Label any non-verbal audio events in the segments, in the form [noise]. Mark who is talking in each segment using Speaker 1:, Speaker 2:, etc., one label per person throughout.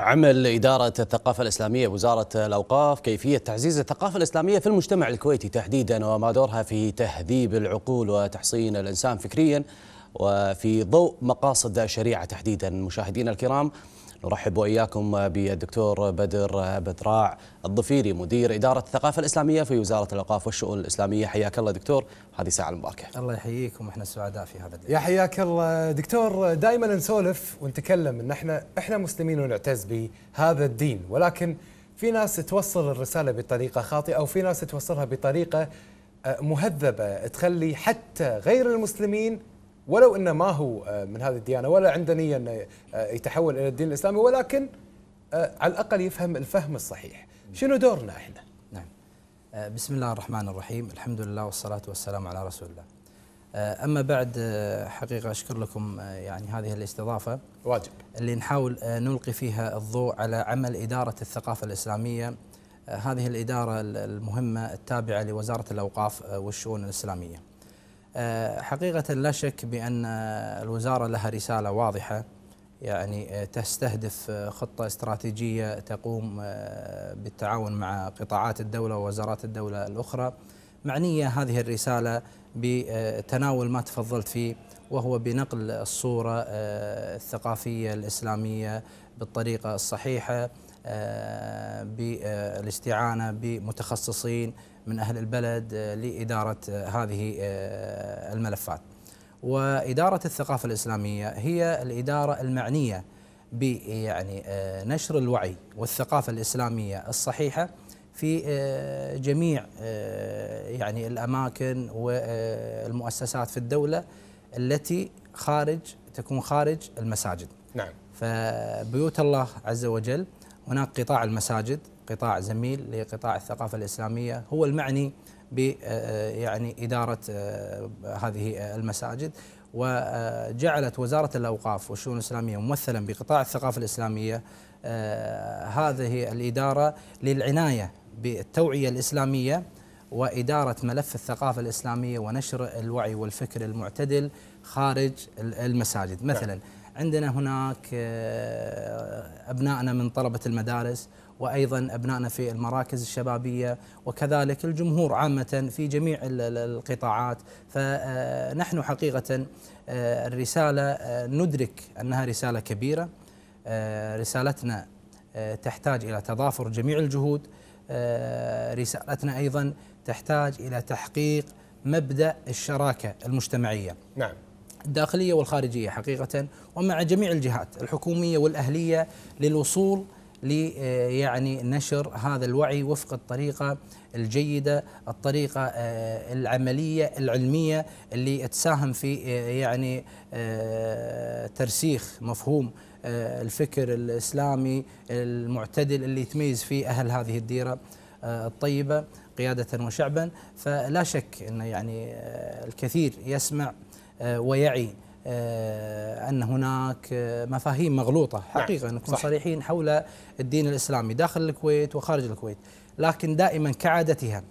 Speaker 1: عمل إدارة الثقافة الإسلامية وزارة الأوقاف كيفية تعزيز الثقافة الإسلامية في المجتمع الكويتي تحديدا وما دورها في تهذيب العقول وتحصين الإنسان فكريا وفي ضوء مقاصد الشريعة تحديدا. مشاهدينا الكرام نرحب وإياكم بالدكتور بدر بدراع الضفيري مدير إدارة الثقافة الإسلامية في وزارة الأوقاف والشؤون الإسلامية. حياك الله دكتور. هذه ساعة المباركة
Speaker 2: الله يحييكم. وإحنا سعداء في هذا اليوم
Speaker 3: يا حياك الله. دكتور دائما نسولف ونتكلم إن إحنا إحنا مسلمين ونعتز بهذا الدين ولكن في ناس توصل الرسالة بطريقة خاطئة أو في ناس توصلها بطريقة آه، مهذبة تخلي حتى غير المسلمين ولو إنه ما هو آه، من هذه الديانة ولا عنده نية إنه آه، يتحول إلى الدين الإسلامي ولكن على الأقل يفهم الفهم الصحيح. شنو دورنا إحنا؟
Speaker 2: نعم. بسم الله الرحمن الرحيم. الحمد لله والصلاة والسلام على رسول الله. آه، أما بعد آه، حقيقة أشكر لكم آه، يعني هذه الاستضافة.
Speaker 3: واجب.
Speaker 2: اللي نحاول نلقي فيها الضوء على عمل إدارة الثقافة الإسلامية. هذه الإدارة المهمة التابعة لوزارة الأوقاف والشؤون الإسلامية. حقيقة لا شك بأن الوزارة لها رسالة واضحة يعني تستهدف خطة استراتيجية تقوم بالتعاون مع قطاعات الدولة ووزارات الدولة الأخرى. معنية هذه الرسالة بتناول ما تفضلت فيه وهو بنقل الصورة آه، الثقافية الإسلامية بالطريقة الصحيحة آه، بالاستعانة بمتخصصين من أهل البلد آه، لإدارة هذه الملفات وإدارة الثقافة الإسلامية هي الإدارة المعنية يعني نشر الوعي والثقافة الإسلامية الصحيحة في آه، جميع آه، يعني الأماكن والمؤسسات في الدولة التي خارج تكون خارج المساجد.
Speaker 3: نعم.
Speaker 2: فبيوت الله عز وجل هناك قطاع المساجد قطاع زميل لقطاع الثقافة الإسلامية هو المعني ب آه، يعني إدارة هذه المساجد وجعلت وزارة الأوقاف والشؤون الإسلامية ممثلا بقطاع الثقافة الإسلامية هذه الإدارة للعناية بالتوعية الإسلامية وإدارة ملف الثقافة الإسلامية ونشر الوعي والفكر المعتدل خارج المساجد نعم. مثلا عندنا هناك آه، أبنائنا من طلبة المدارس وأيضا أبنائنا في المراكز الشبابية وكذلك الجمهور عامة في جميع القطاعات. فنحن حقيقة آه، الرسالة آه، ندرك أنها رسالة كبيرة. رسالتنا تحتاج إلى تضافر جميع الجهود. آه، رسالتنا أيضا تحتاج إلى تحقيق مبدأ الشراكة المجتمعية.
Speaker 3: نعم.
Speaker 2: الداخلية والخارجية حقيقة ومع جميع الجهات الحكومية والأهلية للوصول ل آه، نشر هذا الوعي وفق الطريقة الجيدة الطريقة آه، العملية العلمية اللي تساهم في يعني ترسيخ مفهوم آه، الفكر الإسلامي المعتدل اللي يتميز فيه أهل هذه الديرة آه، الطيبة قيادة وشعبا. فلا شك أن يعني آه، الكثير يسمع ويعي أن هناك مفاهيم مغلوطة نعم، حقيقة نكون صريحين حول الدين الإسلامي داخل الكويت وخارج الكويت. لكن دائما كعادتها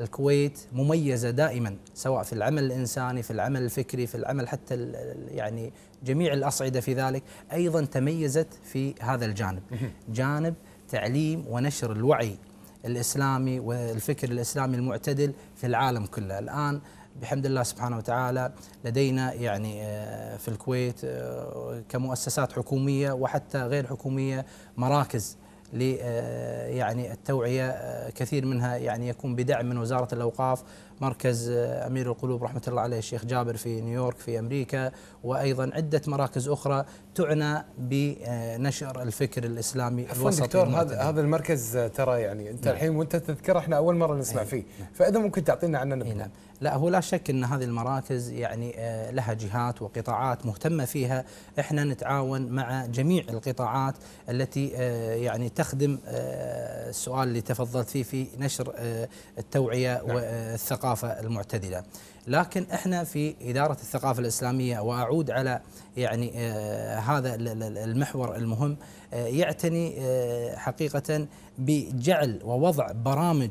Speaker 2: الكويت مميزة دائما سواء في العمل الإنساني في العمل الفكري في العمل حتى يعني جميع الأصعدة في ذلك أيضا تميزت في هذا الجانب. جانب تعليم ونشر الوعي الإسلامي والفكر الإسلامي المعتدل في العالم كله. الآن بحمد الله سبحانه وتعالى لدينا يعني آه، في الكويت آه، كمؤسسات حكومية وحتى غير حكومية مراكز ل آه، يعني التوعية كثير منها يعني يكون بدعم من وزارة الأوقاف مركز آه، أمير القلوب رحمة الله عليه الشيخ جابر في نيويورك في أمريكا وأيضا عدة مراكز أخرى تعنى بنشر الفكر الإسلامي
Speaker 3: الوسطي دكتور هذا هذا المركز ترى يعني أنت نعم. الحين وأنت تذكره إحنا أول مرة نسمع فيه نعم. فإذا ممكن تعطينا عنه نبذه نعم.
Speaker 2: لا هو لا شك إن هذه المراكز يعني آه، لها جهات وقطاعات مهتمة فيها إحنا نتعاون مع جميع القطاعات التي آه، يعني تخدم آه، السؤال اللي تفضلت فيه في نشر التوعية نعم. والثقافه المعتدلة. لكن إحنا في إدارة الثقافة الإسلامية وأعود على يعني هذا المحور المهم يعتني حقيقة بجعل ووضع برامج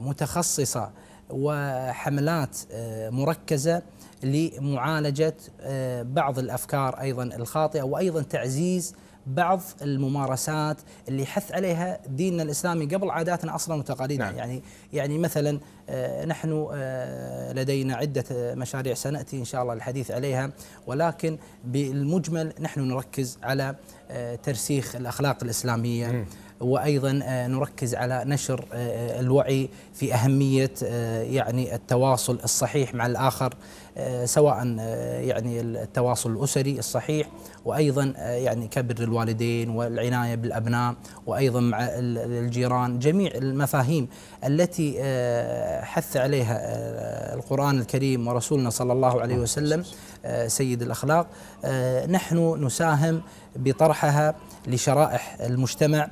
Speaker 2: متخصصة وحملات آه، مركزة لمعالجة آه، بعض الأفكار أيضا الخاطئة وأيضا تعزيز بعض الممارسات اللي حث عليها ديننا الإسلامي قبل عاداتنا أصلا وتقاليدنا.
Speaker 3: نعم.
Speaker 2: يعني يعني مثلا آه، نحن آه، لدينا عدة مشاريع سنأتي إن شاء الله الحديث عليها. ولكن بالمجمل نحن نركز على آه، ترسيخ الأخلاق الإسلامية. وأيضا آه، نركز على نشر آه، الوعي في أهمية آه، يعني التواصل الصحيح مع الآخر. آه، سواء آه، يعني التواصل الأسري الصحيح وأيضا آه، يعني كبر الوالدين والعناية بالأبناء وأيضا مع ال- الجيران جميع المفاهيم التي آه، حث عليها آه، القرآن الكريم ورسولنا صلى الله عليه وسلم آه، سيد الأخلاق. آه، نحن نساهم بطرحها لشرائح المجتمع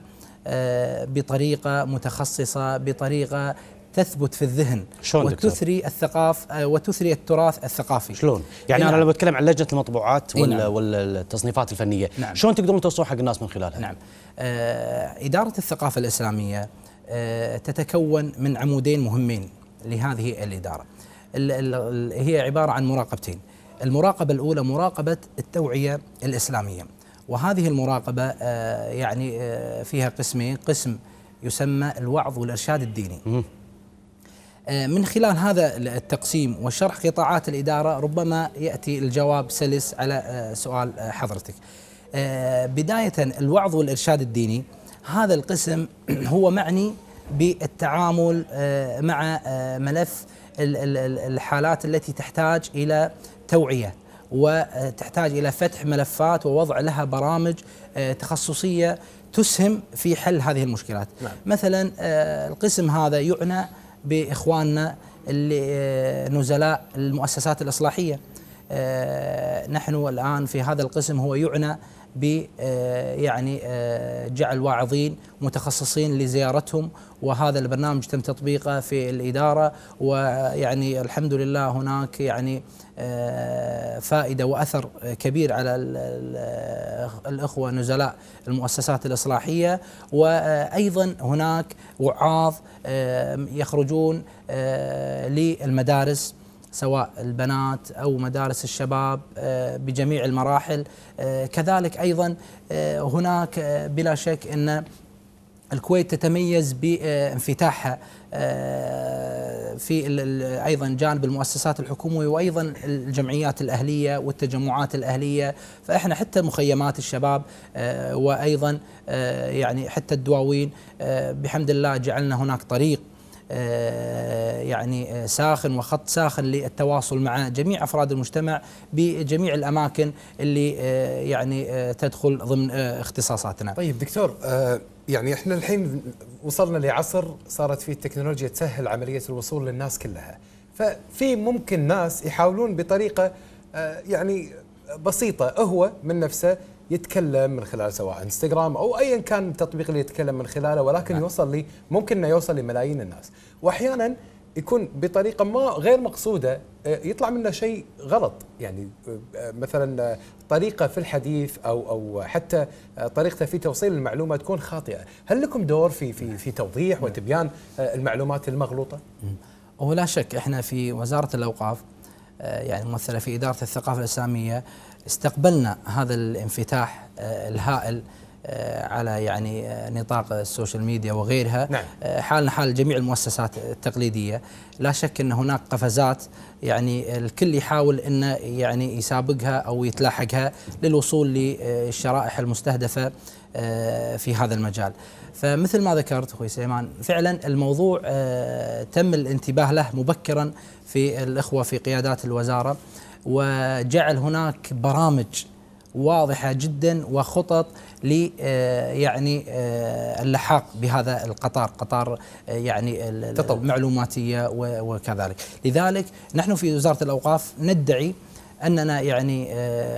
Speaker 2: آه، بطريقة متخصصة بطريقة تثبت في الذهن
Speaker 1: شلون دكتور؟
Speaker 2: وتثري الثقاف آه، وتثري التراث الثقافي
Speaker 1: شلون؟ يعني
Speaker 2: نعم.
Speaker 1: أنا لما بتكلم عن لجنة المطبوعات وال-
Speaker 2: نعم.
Speaker 1: والتصنيفات الفنية،
Speaker 2: نعم.
Speaker 1: شلون تقدرون توصلون حق الناس من خلالها؟
Speaker 2: نعم آه، إدارة الثقافة الإسلامية آه، تتكون من عمودين مهمين لهذه الإدارة ال- ال- هي عبارة عن مراقبتين المراقبة الأولى مراقبة التوعية الإسلامية وهذه المراقبة آه، يعني آه، فيها قسمين قسم يسمى الوعظ والإرشاد الديني من خلال هذا التقسيم وشرح قطاعات الإدارة ربما يأتي الجواب سلس على آه، سؤال آه، حضرتك آه، بداية الوعظ والإرشاد الديني هذا القسم [clears throat] هو معني بالتعامل آه، مع آه، ملف ال- ال- ال- الحالات التي تحتاج إلى توعية وتحتاج إلى فتح ملفات ووضع لها برامج آه، تخصصية تسهم في حل هذه المشكلات
Speaker 3: نعم.
Speaker 2: مثلا آه، القسم هذا يعنى بإخواننا اللي آه، نزلاء المؤسسات الإصلاحية. آه، نحن الآن في هذا القسم هو يعنى ب آه، يعني آه، جعل واعظين متخصصين لزيارتهم وهذا البرنامج تم تطبيقه في الإدارة ويعني الحمد لله هناك يعني آه، فائدة وأثر كبير على ال- ال- الإخوة نزلاء المؤسسات الإصلاحية. وأيضا هناك وعاظ يخرجون للمدارس. سواء البنات أو مدارس الشباب آه، بجميع المراحل. آه، كذلك أيضا آه، هناك بلا شك أن الكويت تتميز بانفتاحها. في أيضا جانب المؤسسات الحكومية وأيضا الجمعيات الأهلية والتجمعات الأهلية. فإحنا حتى مخيمات الشباب وأيضا يعني حتى الدواوين بحمد الله جعلنا هناك طريق يعني آه، ساخن وخط ساخن للتواصل مع جميع أفراد المجتمع بجميع الأماكن اللي آه، يعني آه، تدخل ضمن آه، اختصاصاتنا.
Speaker 3: طيب دكتور آه يعني إحنا الحين وصلنا لعصر صارت فيه التكنولوجيا تسهل عملية الوصول للناس كلها ففي ممكن ناس يحاولون بطريقة آه يعني بسيطة هو من نفسه يتكلم من خلال سواء انستغرام أو ايا كان التطبيق اللي يتكلم من خلاله ولكن
Speaker 2: نعم.
Speaker 3: يوصل لي ممكن إنه يوصل لملايين الناس. واحيانا يكون بطريقة ما غير مقصودة آه، يطلع منه شيء غلط. يعني آه، مثلا آه، طريقة في الحديث أو أو حتى طريقته في توصيل المعلومة تكون خاطئة، هل لكم دور في في في توضيح وتبيان آه، المعلومات المغلوطة؟
Speaker 2: وهو لا شك إحنا في وزارة الأوقاف يعني ممثلة في إدارة الثقافة الإسلامية استقبلنا هذا الانفتاح آه، الهائل آه، على يعني آه، نطاق السوشيال ميديا وغيرها.
Speaker 3: نعم.
Speaker 2: حالنا حال جميع المؤسسات التقليدية. لا شك أن هناك قفزات يعني الكل يحاول انه يعني يسابقها أو يتلاحقها للوصول للشرائح المستهدفة في هذا المجال. فمثل ما ذكرت أخوي سليمان فعلا الموضوع تم الانتباه له مبكرا في الإخوة في قيادات الوزارة. وجعل هناك برامج واضحة جدا وخطط ل آه، يعني آه، اللحاق بهذا القطار قطار آه، يعني ال- ال-
Speaker 3: تطور.
Speaker 2: المعلوماتيه و- وكذلك لذلك نحن في وزارة الأوقاف ندعي أننا يعني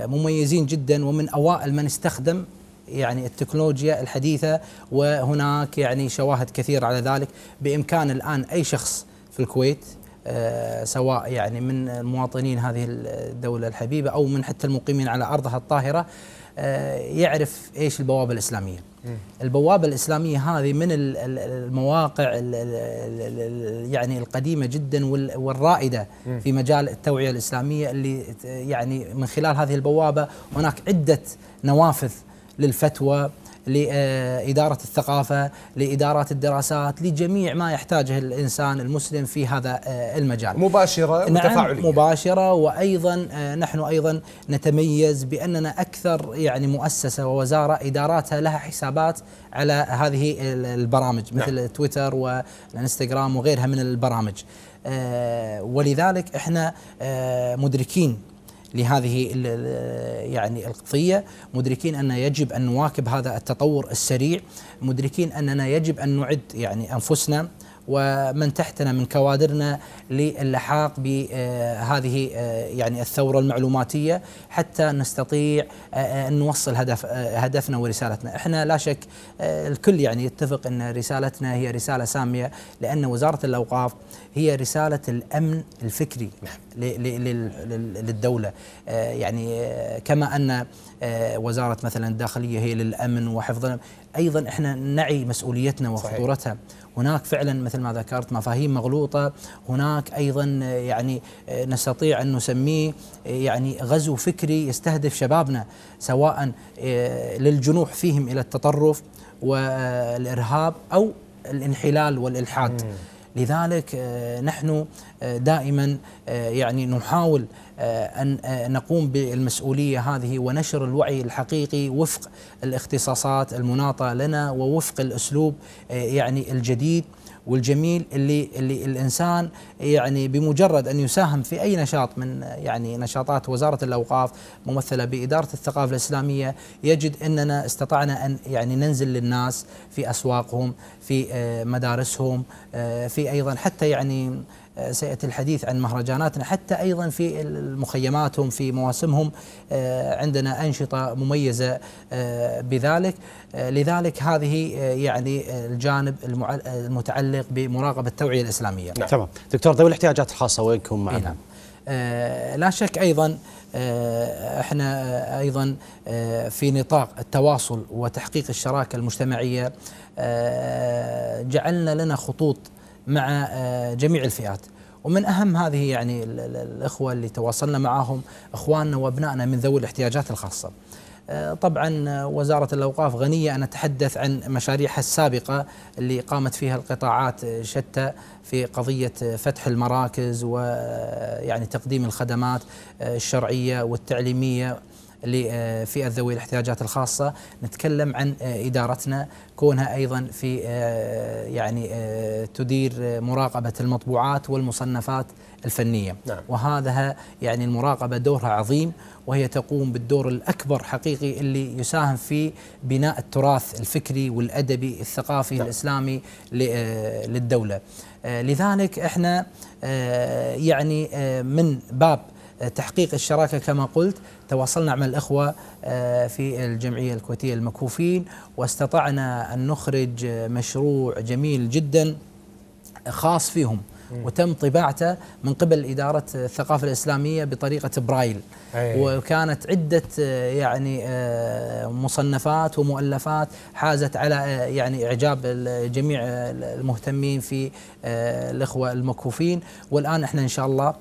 Speaker 2: مميزين جدا ومن أوائل من استخدم يعني التكنولوجيا الحديثة وهناك يعني شواهد كثيرة على ذلك بإمكان الآن أي شخص في الكويت سواء يعني من مواطنين هذه الدولة الحبيبة أو من حتى المقيمين على أرضها الطاهرة آه، يعرف إيش البوابة الإسلامية. البوابة الإسلامية هذه من ال- ال- المواقع ال- ال- ال- ال- يعني القديمة جدا وال- والرائدة في مجال التوعية الإسلامية اللي يعني من خلال هذه البوابة هناك عدة نوافذ للفتوى لإدارة الثقافة لإدارات الدراسات لجميع ما يحتاجه الإنسان المسلم في هذا آه، المجال.
Speaker 3: مباشرة
Speaker 2: نعم
Speaker 3: وتفاعلية.
Speaker 2: مباشرة. وأيضا آه، نحن أيضا نتميز بأننا أكثر يعني مؤسسة ووزارة إداراتها لها حسابات على هذه البرامج مثل نعم. تويتر والانستغرام وغيرها من البرامج. آه، ولذلك إحنا مدركين لهذه يعني القضية. مدركين أن يجب أن نواكب هذا التطور السريع. مدركين أننا يجب أن نعد يعني أنفسنا. ومن تحتنا من كوادرنا للحاق بهذه يعني الثورة المعلوماتية حتى نستطيع أن نوصل هدف هدفنا ورسالتنا، إحنا لا شك الكل يعني يتفق أن رسالتنا هي رسالة سامية لأن وزارة الأوقاف هي رسالة الأمن الفكري للدولة، يعني كما أن وزارة مثلا الداخلية هي للأمن وحفظ أيضا إحنا نعي مسؤوليتنا وخطورتها هناك فعلا مثل ما ذكرت مفاهيم مغلوطة هناك أيضا يعني نستطيع أن نسميه يعني غزو فكري يستهدف شبابنا سواء للجنوح فيهم إلى التطرف والإرهاب أو الانحلال والإلحاد. لذلك نحن دائما يعني نحاول أن نقوم بالمسؤولية هذه ونشر الوعي الحقيقي وفق الاختصاصات المناطة لنا ووفق الأسلوب يعني الجديد. والجميل اللي اللي الإنسان يعني بمجرد أن يساهم في أي نشاط من يعني نشاطات وزارة الأوقاف ممثلة بإدارة الثقافة الإسلامية يجد أننا استطعنا أن يعني ننزل للناس في أسواقهم في مدارسهم في أيضا حتى يعني سيأتي الحديث عن مهرجاناتنا حتى أيضا في مخيماتهم في مواسمهم آه، عندنا أنشطة مميزة آه، بذلك آه، لذلك هذه يعني الجانب المتعلق بمراقبة التوعية الإسلامية
Speaker 1: نعم. تمام دكتور ذوي الاحتياجات الخاصة وينكم معنا؟ نعم.
Speaker 2: لا شك أيضا إحنا أيضا في نطاق التواصل وتحقيق الشراكة المجتمعية جعلنا لنا خطوط مع آه، جميع الفئات ومن أهم هذه يعني الإخوة اللي تواصلنا معهم إخواننا وأبنائنا من ذوي الاحتياجات الخاصة. آه، طبعا وزارة الأوقاف غنية أن اتحدث عن مشاريعها السابقة اللي قامت فيها القطاعات شتى في قضية فتح المراكز ويعني تقديم الخدمات آه، الشرعية والتعليمية لفئة ذوي الاحتياجات الخاصة نتكلم عن إدارتنا كونها أيضا في آه، يعني آه، تدير مراقبة المطبوعات والمصنفات الفنية نعم. وهذا يعني المراقبة دورها عظيم وهي تقوم بالدور الأكبر حقيقي اللي يساهم في بناء التراث الفكري والأدبي الثقافي نعم. الإسلامي آه، للدولة لذلك إحنا يعني من باب تحقيق الشراكة كما قلت. تواصلنا مع الأخوة آه، في الجمعية الكويتية المكفوفين واستطعنا أن نخرج مشروع جميل جدا خاص فيهم وتم طباعته من قبل إدارة الثقافة الإسلامية بطريقة برايل. أي. وكانت عدة آه، يعني آه، مصنفات ومؤلفات حازت على يعني إعجاب جميع المهتمين في الإخوة المكفوفين والآن إحنا إن شاء الله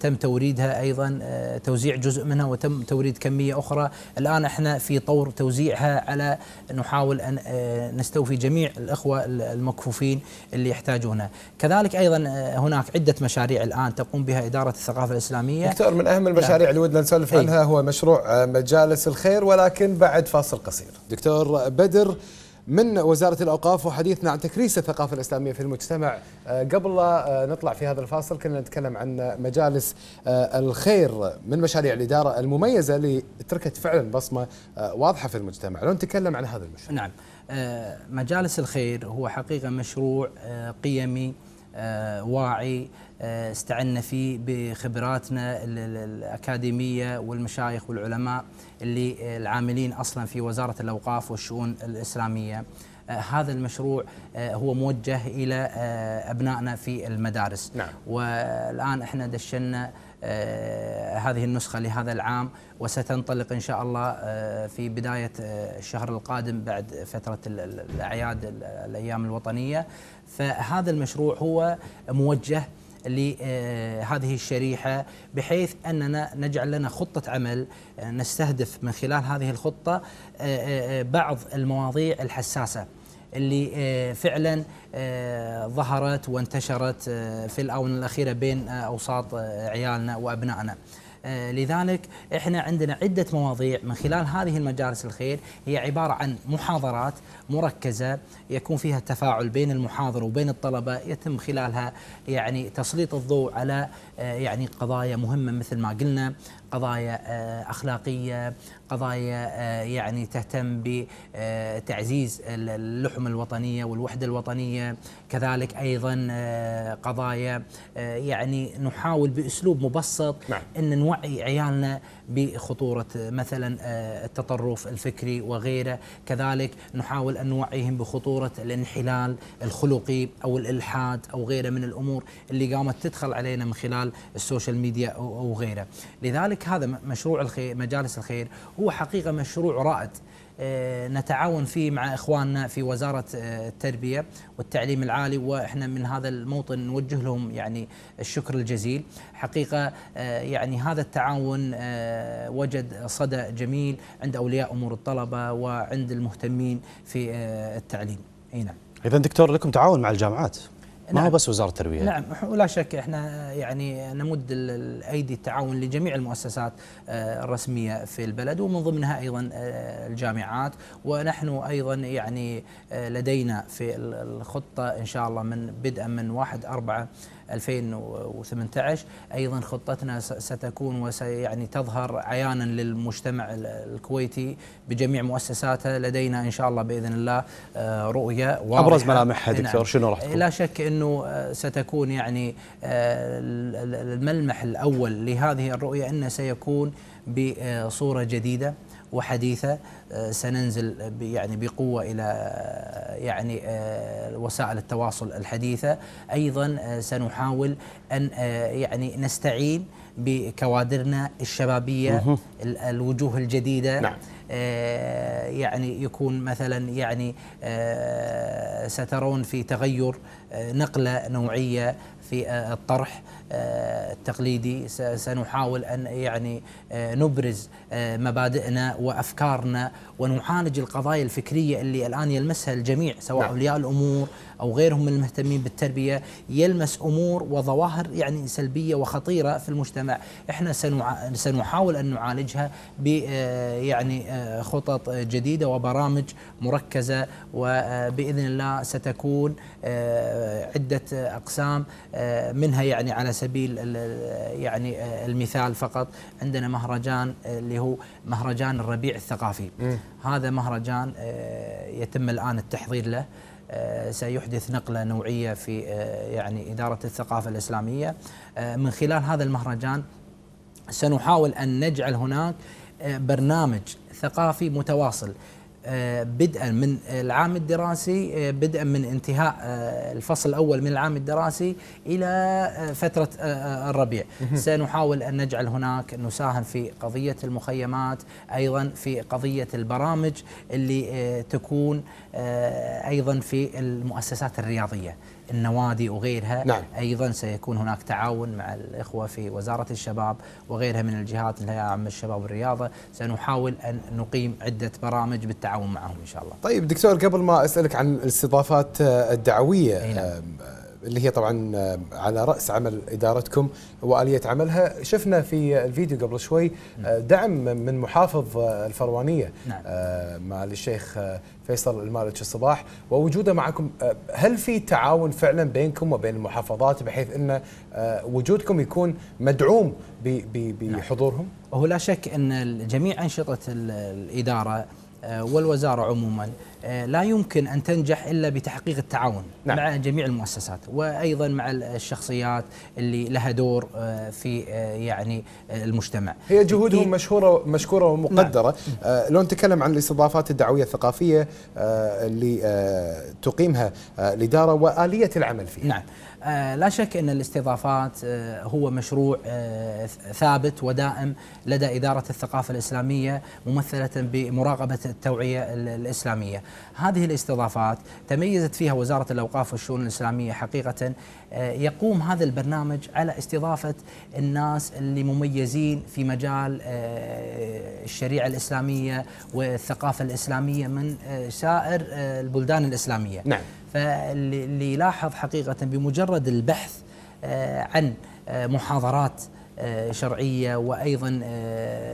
Speaker 2: تم توريدها أيضا آه، توزيع جزء منها وتم توريد كمية أخرى. الآن إحنا في طور توزيعها على نحاول أن آه، نستوفي جميع الأخوة المكفوفين اللي يحتاجونها. كذلك أيضا هناك عدة مشاريع الآن تقوم بها إدارة الثقافة الإسلامية.
Speaker 3: دكتور من أهم المشاريع اللي ودنا نسولف عنها هو مشروع مجالس الخير ولكن بعد فاصل قصير. دكتور بدر من وزارة الأوقاف وحديثنا عن تكريس الثقافة الإسلامية في المجتمع. آه، قبل آه، نطلع في هذا الفاصل كنا نتكلم عن مجالس آه، الخير من مشاريع الإدارة المميزة اللي تركت فعلا بصمة واضحة في المجتمع. لو نتكلم عن هذا المشروع.
Speaker 2: نعم. مجالس الخير هو حقيقة مشروع قيمي واعي استعنا فيه بخبراتنا الأكاديمية والمشايخ والعلماء. اللي العاملين أصلا في وزارة الأوقاف والشؤون الإسلامية. آه، هذا المشروع آه، هو موجه إلى آه، أبنائنا في المدارس. نعم. والآن إحنا دشنا هذه النسخة لهذا العام وستنطلق إن شاء الله في بداية الشهر القادم بعد فترة الأعياد الأيام الوطنية. فهذا المشروع هو موجه لهذه الشريحة بحيث أننا نجعل لنا خطة عمل نستهدف من خلال هذه الخطة بعض المواضيع الحساسة اللي فعلا ظهرت وانتشرت في الآونة الأخيرة بين أوساط عيالنا وأبنائنا. لذلك إحنا عندنا عدة مواضيع من خلال هذه المجالس الخير. هي عبارة عن محاضرات مركزة يكون فيها تفاعل بين المحاضر وبين الطلبة يتم خلالها يعني تسليط الضوء على آه، يعني قضايا مهمة مثل ما قلنا. قضايا آه، أخلاقية قضايا آه، يعني تهتم بتعزيز اللحم الوطنية والوحدة الوطنية كذلك أيضا آه، قضايا يعني نحاول بأسلوب مبسط نعم. إن نوعي عيالنا بخطورة مثلا التطرف الفكري وغيره. كذلك نحاول أن نوعيهم بخطورة الانحلال الخلقي أو الإلحاد أو غيره من الأمور اللي قامت تدخل علينا من خلال السوشيال ميديا أو غيره. لذلك هذا مشروع الخير مجالس الخير هو حقيقة مشروع رائد. آه، نتعاون فيه مع إخواننا في وزارة آه، التربية والتعليم العالي وإحنا من هذا الموطن نوجه لهم يعني الشكر الجزيل. حقيقة آه، يعني هذا التعاون وجد صدى جميل عند أولياء أمور الطلبة وعند المهتمين في التعليم. أي نعم.
Speaker 1: اذا دكتور لكم تعاون مع الجامعات. ما نعم. هو بس وزارة التربية؟
Speaker 2: نعم ولا شك إحنا يعني نمد الايدي التعاون لجميع المؤسسات آه، الرسمية في البلد ومن ضمنها أيضا آه، الجامعات. ونحن أيضا يعني آه، لدينا في الخطة إن شاء الله من بدءا من 1 4 2018 أيضا خطتنا ستكون وسيعني تظهر عيانا للمجتمع الكويتي بجميع مؤسساته لدينا إن شاء الله بإذن الله آه، رؤية
Speaker 1: واضحة أبرز ملامحها دكتور نعم. شنو راح تكون؟
Speaker 2: لا شك إنه آه، ستكون يعني آه، الملمح الأول لهذه الرؤية أنه سيكون بصورة جديدة وحديثة سننزل يعني بقوة إلى يعني آه، وسائل التواصل الحديثة. أيضا سنحاول أن يعني نستعين بكوادرنا الشبابية الوجوه الجديدة. نعم. يعني يكون مثلا يعني سترون في تغير نقلة نوعية في الطرح التقليدي سنحاول أن يعني نبرز مبادئنا وأفكارنا ونعالج القضايا الفكرية اللي الآن يلمسها الجميع سواء نعم. أولياء الأمور أو غيرهم من المهتمين بالتربية يلمس أمور وظواهر يعني سلبية وخطيرة في المجتمع، إحنا سنحاول أن نعالجها ب يعني خطط جديدة وبرامج مركزة وباذن الله ستكون عدة أقسام منها يعني على سبيل يعني المثال فقط. عندنا مهرجان اللي هو مهرجان الربيع الثقافي. م. هذا مهرجان آه، يتم الآن التحضير له. آه، سيحدث نقلة نوعية في آه، يعني إدارة الثقافة الإسلامية. من خلال هذا المهرجان سنحاول أن نجعل هناك برنامج ثقافي متواصل. آه، بدءا من العام الدراسي آه، بدءا من انتهاء آه، الفصل الأول من العام الدراسي إلى فترة الربيع. سنحاول أن نجعل هناك نساهم في قضية المخيمات أيضا في قضية البرامج اللي تكون أيضا في المؤسسات الرياضية. النوادي وغيرها نعم. أيضا سيكون هناك تعاون مع الإخوة في وزارة الشباب وغيرها من الجهات الهيئه العامه للشباب والرياضة سنحاول أن نقيم عدة برامج بالتعاون معهم إن شاء الله.
Speaker 3: طيب دكتور قبل ما أسألك عن الاستضافات الدعوية نعم. اللي هي طبعا آه، على رأس عمل إدارتكم وآلية عملها شفنا في الفيديو قبل شوي آه، دعم من محافظ آه، الفروانية نعم. مع الشيخ فيصل المالك الصباح ووجوده معكم هل في تعاون فعلا بينكم وبين المحافظات بحيث إن وجودكم يكون مدعوم نعم. بحضورهم؟
Speaker 2: وهو لا شك إن جميع أنشطة الإدارة والوزارة عموما آه، لا يمكن أن تنجح إلا بتحقيق التعاون نعم. مع جميع المؤسسات وأيضا مع الشخصيات اللي لها دور آه، في آه، يعني المجتمع.
Speaker 3: هي جهودهم مشهورة مشكورة ومقدرة، نعم. لو نتكلم عن الاستضافات الدعوية الثقافية اللي تقيمها الإدارة وآلية العمل فيها.
Speaker 2: نعم. آه لا شك إن الاستضافات آه هو مشروع آه ثابت ودائم لدى إدارة الثقافة الإسلامية ممثلة بمراقبة التوعية الإسلامية هذه الاستضافات تميزت فيها وزارة الأوقاف والشؤون الإسلامية حقيقة آه، يقوم هذا البرنامج على استضافة الناس اللي مميزين في مجال الشريعة الإسلامية والثقافة الإسلامية من سائر البلدان الإسلامية
Speaker 3: نعم.
Speaker 2: فاللي يلاحظ حقيقة بمجرد البحث آه، عن آه، محاضرات آه، شرعية وأيضا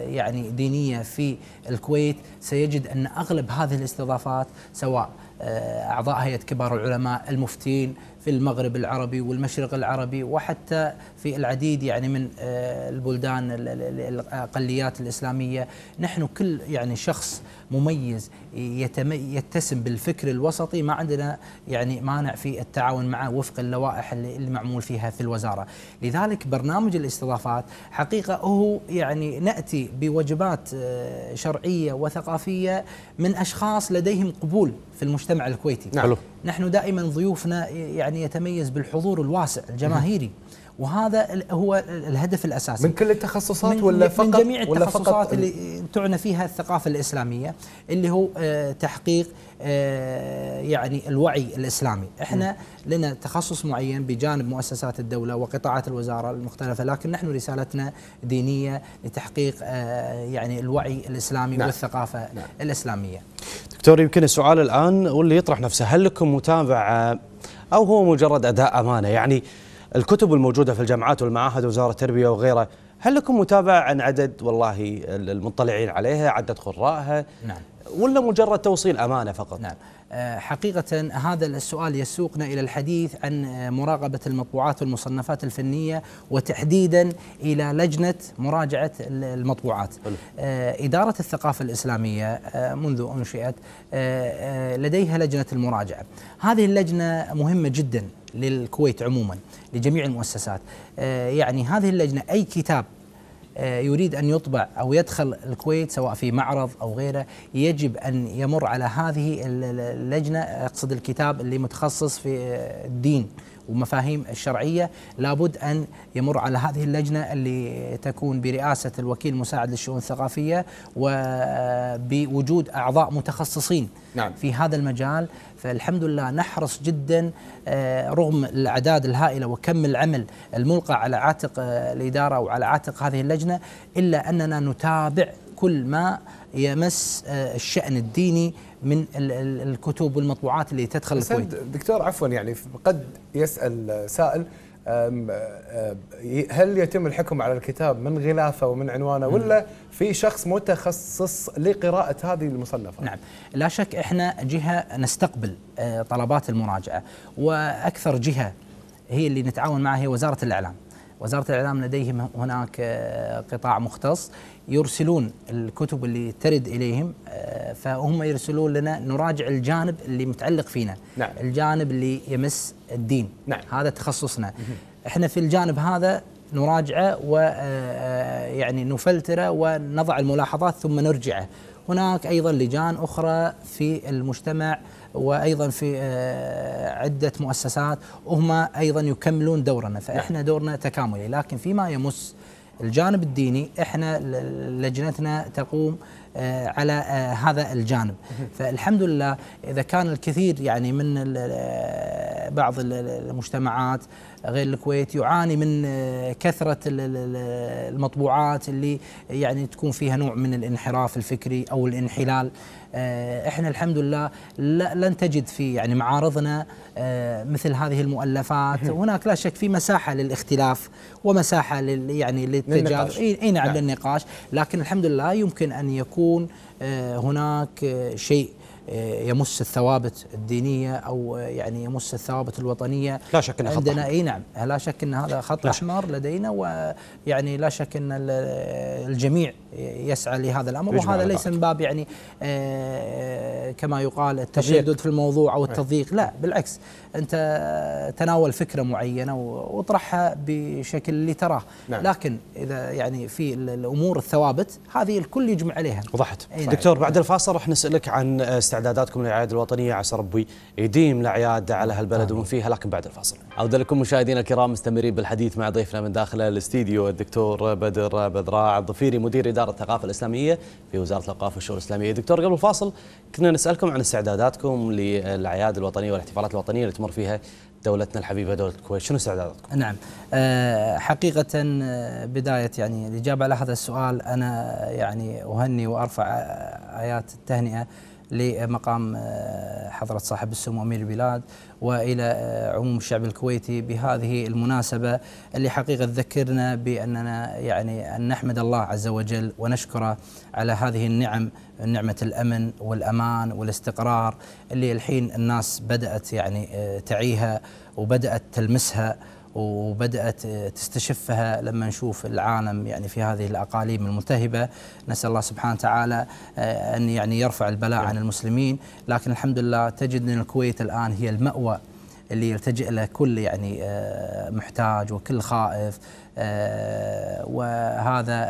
Speaker 2: يعني دينية في الكويت سيجد أن أغلب هذه الاستضافات سواء أعضاء هيئة كبار العلماء المفتين في المغرب العربي والمشرق العربي وحتى في العديد يعني من آه، البلدان ال- ال- الأقليات الإسلامية. نحن كل يعني شخص مميز يتسم بالفكر الوسطي ما عندنا يعني مانع في التعاون معه وفق اللوائح اللي اللي معمول فيها في الوزارة. لذلك برنامج الاستضافات حقيقة هو يعني نأتي بوجبات آه، شرعية وثقافية من أشخاص لديهم قبول في المجتمع. الكويتي.
Speaker 3: نعم.
Speaker 2: نحن دائما ضيوفنا يعني يتميز بالحضور الواسع الجماهيري. وهذا ال- هو ال- الهدف الأساسي
Speaker 3: من كل التخصصات
Speaker 2: من
Speaker 3: ولا فقط
Speaker 2: من جميع
Speaker 3: ولا
Speaker 2: التخصصات
Speaker 3: فقط
Speaker 2: اللي تعنى فيها الثقافة الإسلامية اللي هو آه، تحقيق آه، يعني الوعي الإسلامي، إحنا لنا تخصص معين بجانب مؤسسات الدولة وقطاعات الوزارة المختلفة، لكن نحن رسالتنا دينية لتحقيق آه، يعني الوعي الإسلامي
Speaker 3: نعم.
Speaker 2: والثقافة
Speaker 3: نعم.
Speaker 2: الإسلامية.
Speaker 1: دكتور يمكن السؤال الآن واللي يطرح نفسه هل لكم متابعة أو هو مجرد أداء أمانة يعني الكتب الموجودة في الجامعات والمعاهد وزارة التربية وغيرها. هل لكم متابعة عن عدد والله المطلعين عليها عدد قراءها
Speaker 2: نعم.
Speaker 1: ولا مجرد توصيل أمانة فقط؟
Speaker 2: نعم. آه، حقيقة هذا السؤال يسوقنا إلى الحديث عن آه، مراقبة المطبوعات والمصنفات الفنية وتحديدا إلى لجنة مراجعة ال- المطبوعات.
Speaker 1: حلو.
Speaker 2: آه، إدارة الثقافة الإسلامية منذ أنشئت لديها لجنة المراجعة. هذه اللجنة مهمة جدا. للكويت عموما لجميع المؤسسات. آه، يعني هذه اللجنة أي كتاب آه، يريد أن يطبع أو يدخل الكويت سواء في معرض أو غيره يجب أن يمر على هذه ال- ال- اللجنة. أقصد الكتاب اللي متخصص في آه، الدين. ومفاهيم الشرعيه لابد أن يمر على هذه اللجنة اللي تكون برئاسة الوكيل المساعد للشؤون الثقافية وبوجود أعضاء متخصصين
Speaker 3: نعم.
Speaker 2: في هذا المجال فالحمد لله نحرص جدا آه، رغم الأعداد الهائلة وكم العمل الملقى على عاتق آه، الإدارة أو على عاتق هذه اللجنة إلا أننا نتابع كل ما يمس آه، الشأن الديني من ال- ال- الكتب والمطبوعات اللي تدخل الكويت.
Speaker 3: دكتور عفوا يعني قد يسأل سائل أه، هل يتم الحكم على الكتاب من غلافة ومن عنوانه ولا في شخص متخصص لقراءة هذه المصنفات؟
Speaker 2: نعم لا شك إحنا جهة نستقبل آه، طلبات المراجعة وأكثر جهة هي اللي نتعاون معها هي وزارة الإعلام وزارة الإعلام لديهم هناك آه، قطاع مختص يرسلون الكتب اللي ترد إليهم آه، فهم يرسلون لنا نراجع الجانب اللي متعلق فينا
Speaker 3: نعم.
Speaker 2: الجانب اللي يمس الدين.
Speaker 3: نعم.
Speaker 2: هذا تخصصنا. إحنا في الجانب هذا نراجعه ويعني نفلتره ونضع الملاحظات ثم نرجعه. هناك أيضا لجان أخرى في المجتمع وأيضا في آه، عدة مؤسسات وهم أيضا يكملون دورنا فإحنا دورنا تكاملي لكن فيما يمس الجانب الديني إحنا لجنتنا تقوم آه، على آه، هذا الجانب. فالحمد لله إذا كان الكثير يعني من ال- بعض ال- ال- المجتمعات غير الكويت يعاني من آه، ال- المطبوعات اللي يعني تكون فيها نوع من الانحراف الفكري أو الانحلال. آه، إحنا الحمد لله لن تجد في يعني معارضنا آه، مثل هذه المؤلفات. هناك لا شك في مساحة للاختلاف ومساحة لل يعني للتجاذب. إي نعم,
Speaker 3: نعم.
Speaker 2: للنقاش. لكن الحمد لله يمكن أن يكون هناك شيء يمس الثوابت الدينية أو آه، يعني يمس الثوابت الوطنية
Speaker 1: لا شك خط
Speaker 2: عندنا. إي نعم لا شك إن هذا خط. أحمر لدينا ويعني لا شك إن ال- الجميع يسعى لهذا
Speaker 3: الأمر
Speaker 2: وهذا ليس. من باب يعني آه، كما يقال التشدد في الموضوع أو التضييق لا بالعكس أنت تناول فكرة معينة واطرحها بشكل اللي تراه
Speaker 3: نعم.
Speaker 2: لكن إذا يعني في ال- الأمور الثوابت هذه الكل يجمع عليها
Speaker 1: وضحت
Speaker 2: نعم.
Speaker 1: دكتور بعد الفاصل راح نسألك عن استعداد استعداداتكم للأعياد الوطنية. عسى ربي يديم الأعياد على هالبلد ومن فيها لكن بعد الفاصل. عودة لكم مشاهدينا الكرام مستمرين بالحديث مع ضيفنا من داخل الاستديو الدكتور بدر بدراع الضفيري مدير إدارة الثقافة الإسلامية في وزارة الأوقاف والشؤون الإسلامية. دكتور قبل الفاصل كنا نسألكم عن استعداداتكم للأعياد الوطنية والاحتفالات الوطنية اللي تمر فيها دولتنا الحبيبة دولة الكويت. شنو استعداداتكم؟
Speaker 2: نعم. أه حقيقة آه، بداية يعني الإجابة على هذا السؤال أنا يعني أهني وأرفع آيات التهنئة. لمقام آه، حضرة صاحب السمو أمير البلاد وإلى آه، عموم الشعب الكويتي بهذه المناسبة اللي حقيقة تذكرنا بأننا يعني أن نحمد الله عز وجل ونشكره على هذه النعم نعمة الأمن والأمان والاستقرار اللي الحين الناس بدأت يعني آه، تعيها وبدأت تلمسها. وبدأت تستشفها لما نشوف العالم يعني في هذه الأقاليم الملتهبة. نسأل الله سبحانه وتعالى آه، أن يعني يرفع البلاء عن المسلمين. لكن الحمد لله تجد أن الكويت الآن هي المأوى اللي يلتجئ له كل يعني آه، محتاج وكل خائف. آه، وهذا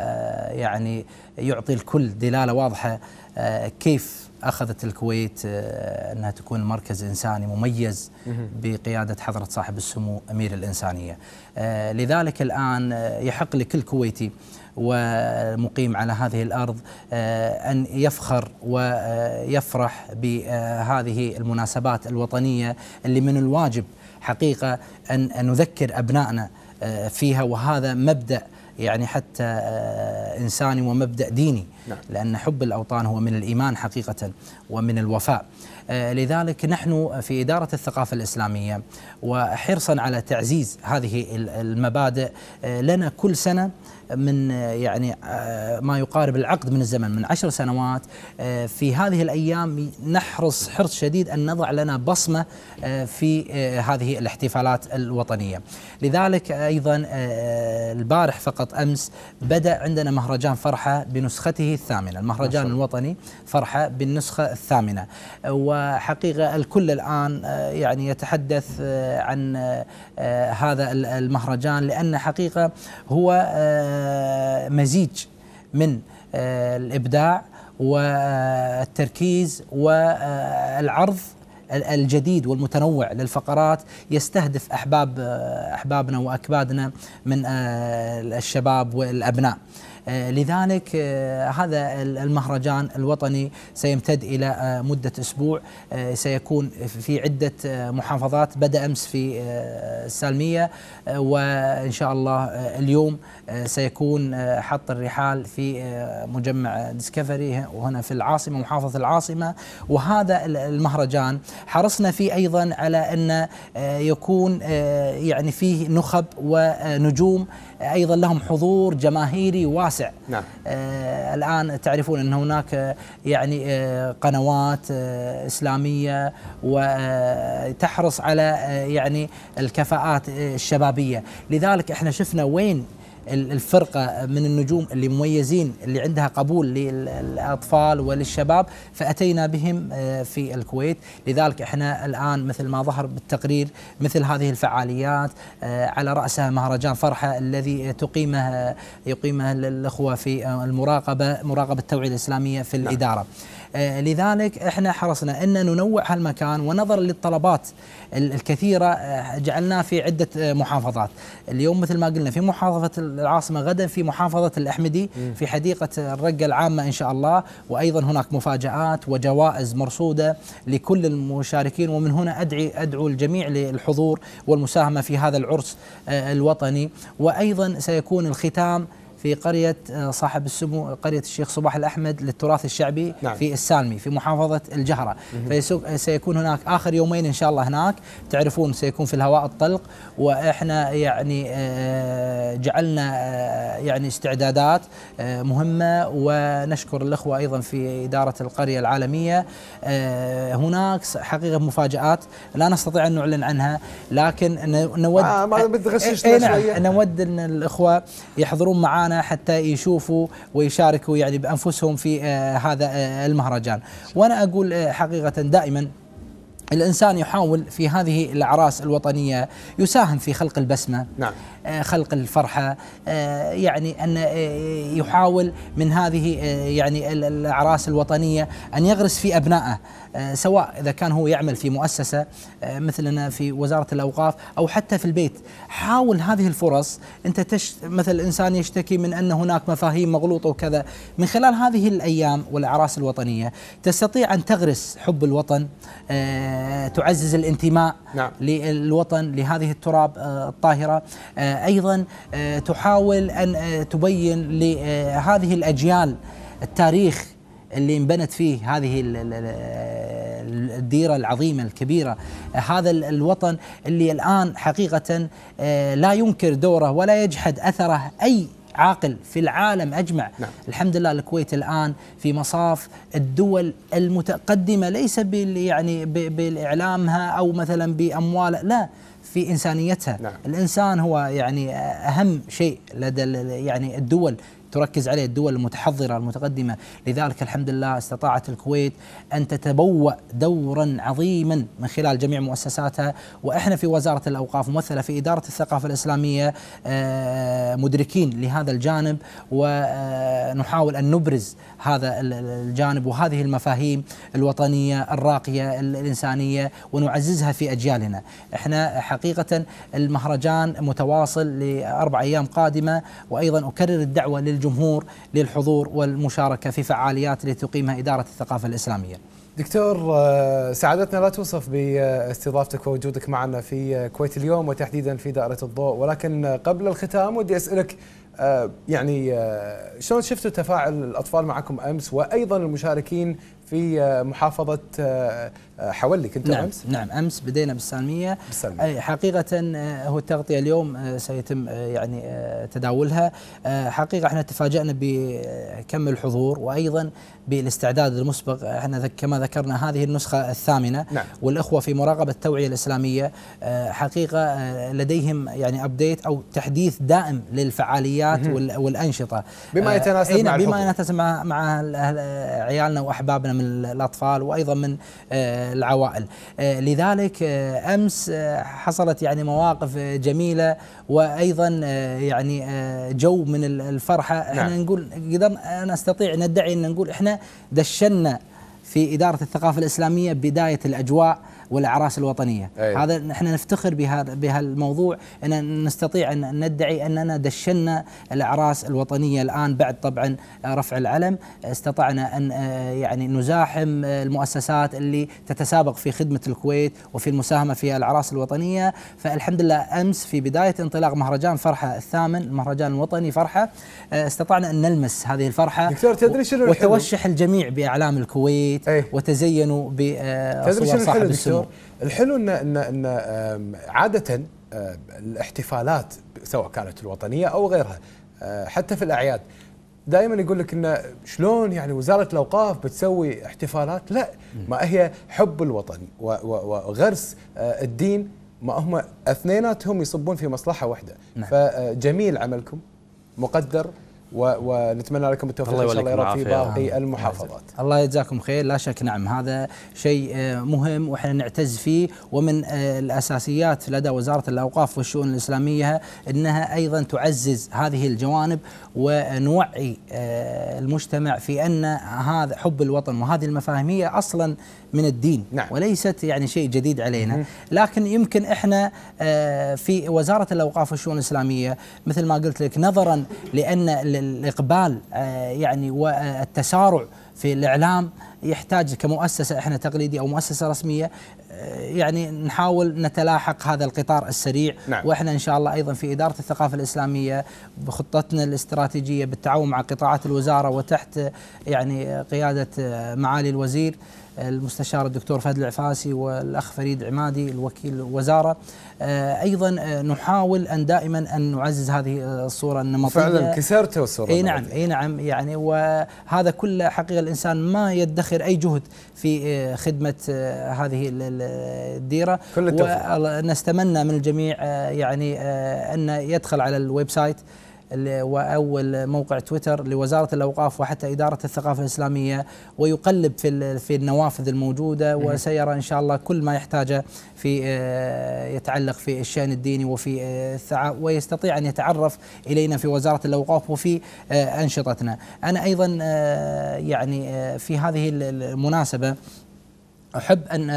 Speaker 2: يعني يعطي الكل دلالة واضحة كيف أخذت الكويت آه، أنها تكون مركز إنساني مميز بقيادة حضرة صاحب السمو أمير الإنسانية. آه، لذلك الآن آه، يحق لكل كويتي ومقيم على هذه الأرض أن يفخر ويفرح بهذه المناسبات الوطنية اللي من الواجب حقيقة أن نذكر أبنائنا فيها وهذا مبدأ يعني حتى إنساني ومبدأ ديني نعم. لأن حب الأوطان هو من الإيمان حقيقة ومن الوفاء آه، لذلك نحن في إدارة الثقافة الإسلامية وحرصا على تعزيز هذه المبادئ آه، لنا كل سنة من يعني آه، ما يقارب العقد من الزمن من عشر سنوات. آه، في هذه الأيام نحرص حرص شديد أن نضع لنا بصمة آه، في هذه الاحتفالات الوطنية. لذلك أيضا البارح فقط أمس بدأ عندنا مهرجان فرحة بنسخته الثامنة المهرجان الوطني فرحة بالنسخة الثامنة. وحقيقة الكل الآن يعني يتحدث عن هذا المهرجان لأن حقيقة هو مزيج من آه، الإبداع والتركيز والعرض الجديد والمتنوع للفقرات يستهدف أحباب آه، أحبابنا وأكبادنا من آه، الشباب والأبناء. آه، لذلك آه، هذا المهرجان الوطني سيمتد إلى آه، مدة أسبوع. سيكون في عدة محافظات. بدأ أمس في السالمية وإن شاء الله اليوم سيكون حط الرحال في مجمع ديسكفري وهنا في العاصمة محافظة العاصمة. وهذا المهرجان حرصنا فيه أيضا على أن يكون يعني فيه نخب ونجوم أيضا لهم حضور جماهيري واسع نعم. آه الآن تعرفون أن هناك آه، يعني آه قنوات آه إسلامية وتحرص على آه يعني الكفاءات آه، الشبابية لذلك إحنا شفنا وين الفرقة من النجوم اللي مميزين اللي عندها قبول للأطفال وللشباب فأتينا بهم آه، في الكويت. لذلك إحنا الآن مثل ما ظهر بالتقرير مثل هذه الفعاليات آه، على رأسها مهرجان فرحة الذي تقيمه يقيمه الأخوة في المراقبة مراقبة التوعية الإسلامية في نعم. الإدارة. آه، لذلك إحنا حرصنا أن ننوع هالمكان ونظرا للطلبات الكثيرة آه، جعلناه في عدة آه، محافظات. اليوم مثل ما قلنا في محافظة العاصمة غدا في محافظة الأحمدي في حديقة الرقة العامة إن شاء الله. وأيضا هناك مفاجآت وجوائز مرصودة لكل المشاركين. ومن هنا ادعي أدعو الجميع للحضور والمساهمة في هذا العرس الوطني. وأيضا سيكون الختام في قرية آه، صاحب السمو قرية الشيخ صباح الأحمد للتراث الشعبي نعم. في السالمي في محافظة الجهرة. فسيكون هناك آخر يومين إن شاء الله هناك. تعرفون سيكون في الهواء الطلق وإحنا يعني آه، جعلنا آه، يعني استعدادات مهمة. ونشكر الأخوة أيضا في إدارة القرية العالمية. هناك حقيقة مفاجآت. لا نستطيع أن نعلن عنها لكن نود آه ما إيه نعم نود أن الأخوة يحضرون معنا معانا حتى يشوفوا ويشاركوا يعني بأنفسهم في آه، هذا آه، المهرجان وأنا أقول آه، حقيقة دائما الإنسان يحاول في هذه الأعراس الوطنية يساهم في خلق البسمة نعم. خلق الفرحة يعني أن يحاول من هذه يعني الأعراس الوطنية أن يغرس في أبنائه سواء إذا كان هو يعمل في مؤسسة آه، مثلنا في وزارة الأوقاف أو حتى في البيت. حاول هذه الفرص. أنت تش مثل الانسان يشتكي من أن هناك مفاهيم مغلوطة وكذا. من خلال هذه الأيام والأعراس الوطنية تستطيع أن تغرس حب الوطن آه، تعزز الانتماء
Speaker 3: نعم.
Speaker 2: للوطن لهذه التراب آه، الطاهرة. آه، أيضا آه، تحاول أن آه، تبين لهذه الأجيال التاريخ اللي انبنت فيه هذه ال- ال- ال- الديرة العظيمة الكبيرة هذا ال- الوطن اللي الآن حقيقة آه، لا ينكر دوره ولا يجحد أثره أي عاقل في العالم أجمع
Speaker 3: نعم.
Speaker 2: الحمد لله الكويت الآن في مصاف الدول المتقدمة ليس بال يعني بالإعلامها أو مثلا باموالها لا في إنسانيتها
Speaker 3: نعم.
Speaker 2: الإنسان هو يعني أهم شيء لدى يعني الدول تركز عليه الدول المتحضرة المتقدمة، لذلك الحمد لله استطاعت الكويت أن تتبوأ دورا عظيما من خلال جميع مؤسساتها، وإحنا في وزارة الأوقاف ممثلة في إدارة الثقافة الإسلامية آه، مدركين لهذا الجانب. ونحاول أن نبرز هذا ال- ال- الجانب وهذه المفاهيم الوطنية الراقية ال- الإنسانية ونعززها في أجيالنا. إحنا حقيقة المهرجان متواصل لأربع أيام قادمة وأيضا أكرر الدعوة للجمهور للحضور والمشاركة في فعاليات التي تقيمها إدارة الثقافة الإسلامية.
Speaker 3: دكتور آه، سعادتنا لا توصف باستضافتك ووجودك معنا في آه، كويت اليوم وتحديدا في دائرة الضوء ولكن آه، قبل الختام ودي أسألك يعني آه، شلون شفتوا تفاعل الأطفال معكم أمس؟ وأيضا المشاركين في آه، محافظة آه، آه، حولي كنتوا
Speaker 2: نعم
Speaker 3: أمس؟
Speaker 2: نعم أمس بدينا بالسالمية.
Speaker 3: بالسلمية.
Speaker 2: أي حقيقة هو التغطية اليوم سيتم يعني تداولها. حقيقة إحنا تفاجأنا بكم الحضور وأيضا بالاستعداد المسبق. إحنا كما ذكرنا هذه النسخة الثامنة
Speaker 3: نعم.
Speaker 2: والإخوة في مراقبة التوعية الإسلامية. حقيقة لديهم يعني أبديت أو تحديث دائم للفعاليات وال- والأنشطة.
Speaker 3: بما يتناسب
Speaker 2: أي
Speaker 3: مع
Speaker 2: نعم، بما. يتناسب مع مع عيالنا وأحبابنا. من الأطفال وأيضا من آه، العوائل. آه، لذلك آه، أمس حصلت يعني مواقف جميلة وأيضا يعني جو من ال- الفرحة. إحنا
Speaker 3: نعم.
Speaker 2: نقول قدرنا نستطيع ندعي إن نقول إحنا دشنا في إدارة الثقافة الإسلامية بداية الأجواء. والأعراس الوطنية
Speaker 3: أي.
Speaker 2: هذا نحن نفتخر بهذا بهالموضوع إن نستطيع أن ندعي أننا دشنا الأعراس الوطنية الآن بعد طبعا رفع العلم استطعنا أن آه، يعني نزاحم آه، المؤسسات اللي تتسابق في خدمة الكويت وفي المساهمة في الأعراس الوطنية فالحمد لله أمس في بداية انطلاق مهرجان فرحة الثامن المهرجان الوطني فرحة آه، استطعنا أن نلمس هذه الفرحة
Speaker 3: دكتور، تدري شنو؟
Speaker 2: وتوشح الجميع بأعلام الكويت
Speaker 3: أي.
Speaker 2: وتزينوا بصور صاحب السمو؟
Speaker 3: الحلو ان ان إن عادة الاحتفالات سواء كانت الوطنية أو غيرها آه، حتى في الأعياد. دائما يقول لك انه شلون يعني وزارة الأوقاف بتسوي احتفالات؟ لا ما هي حب الوطن وغرس آه، الدين. ما هم اثنيناتهم يصبون في مصلحة واحدة.
Speaker 2: نعم.
Speaker 3: فجميل عملكم مقدر. ونتمنى لكم التوفيق
Speaker 1: الله
Speaker 3: إن شاء الله يا رب في. باقي المحافظات.
Speaker 2: الله يجزاكم خير. لا شك نعم هذا شيء آه، مهم وإحنا نعتز فيه. ومن آه، الأساسيات لدى وزارة الأوقاف والشؤون الإسلامية إنها أيضا تعزز هذه الجوانب ونوعي آه، المجتمع في أن هذا حب الوطن وهذه المفاهيم هي أصلا من الدين
Speaker 3: نعم.
Speaker 2: وليست يعني شيء جديد علينا لكن يمكن إحنا آه، في وزارة الأوقاف والشؤون الإسلامية مثل ما قلت لك نظرا لأن ال- الإقبال آه، يعني والتسارع في الإعلام يحتاج كمؤسسة إحنا تقليدية أو مؤسسة رسمية آه، يعني نحاول نتلاحق هذا القطار السريع
Speaker 3: نعم.
Speaker 2: وإحنا إن شاء الله أيضا في إدارة الثقافة الإسلامية بخطتنا الاستراتيجية بالتعاون مع قطاعات الوزارة وتحت يعني قيادة آه، معالي الوزير المستشار الدكتور فهد العفاسي والأخ فريد عمادي الوكيل الوزاره آه، أيضا آه، نحاول أن دائما أن نعزز هذه آه، الصورة النمطية
Speaker 3: فعلا كسرتوا الصورة
Speaker 2: إي نعم
Speaker 3: النمطية.
Speaker 2: إي نعم يعني وهذا كله حقيقة الإنسان ما يدخر أي جهد في خدمة آه، هذه ال- ال- الديرة
Speaker 3: كل.
Speaker 2: ونتمنى من الجميع يعني أن يدخل على ال website أو موقع تويتر لوزارة الأوقاف وحتى إدارة الثقافة الإسلامية ويقلب في في النوافذ الموجودة وسيرى إن شاء الله كل ما يحتاجه في آه، يتعلق في الشأن الديني وفي آه، ويستطيع أن يتعرف إلينا في وزارة الأوقاف وفي آه، أنشطتنا. أنا أيضا يعني في هذه ال- المناسبة أحب أن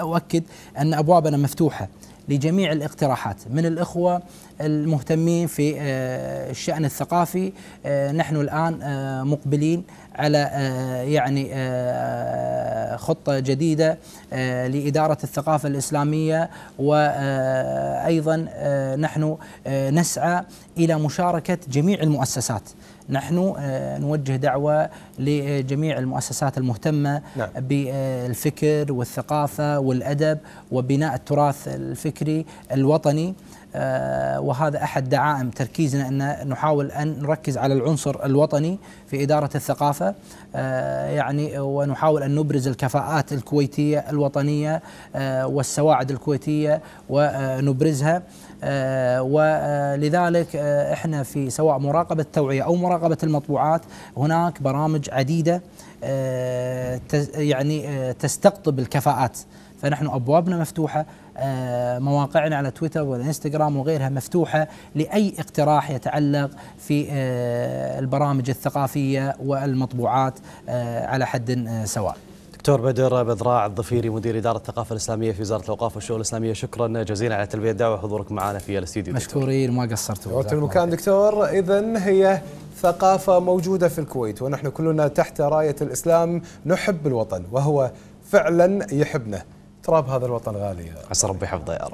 Speaker 2: أؤكد أن أبوابنا مفتوحة لجميع الاقتراحات. من الإخوة المهتمين في الشأن الثقافي نحن الآن مقبلين على يعني خطة جديدة لإدارة الثقافة الإسلامية وأيضا نحن نسعى إلى مشاركة جميع المؤسسات. نحن نوجه دعوة لجميع المؤسسات المهتمة نعم. بالفكر والثقافة والأدب وبناء التراث الفكري الوطني. وهذا أحد دعائم تركيزنا أن نحاول أن نركز على العنصر الوطني في إدارة الثقافة. يعني ونحاول أن نبرز الكفاءات الكويتية الوطنية والسواعد الكويتية ونبرزها. ولذلك إحنا في سواء مراقبة التوعية أو مراقبة المطبوعات هناك برامج عديدة يعني تستقطب الكفاءات فنحن أبوابنا مفتوحة مواقعنا على تويتر والإنستغرام وغيرها مفتوحة لأي اقتراح يتعلق في البرامج الثقافية والمطبوعات على حد سواء.
Speaker 1: دكتور بدر بدراع الظفيري مدير إدارة الثقافة الإسلامية في وزارة الأوقاف والشؤون الإسلامية. شكرا جزيلا على تلبية الدعوة وحضورك معنا في الاستديو.
Speaker 2: مشكورين ما قصرتوا.
Speaker 3: وقت المكان دكتور. اذا هي ثقافة موجودة في الكويت ونحن كلنا تحت راية الإسلام نحب الوطن وهو فعلا يحبنا. تراب هذا الوطن غالي
Speaker 1: عسى ربي يحفظه يا رب.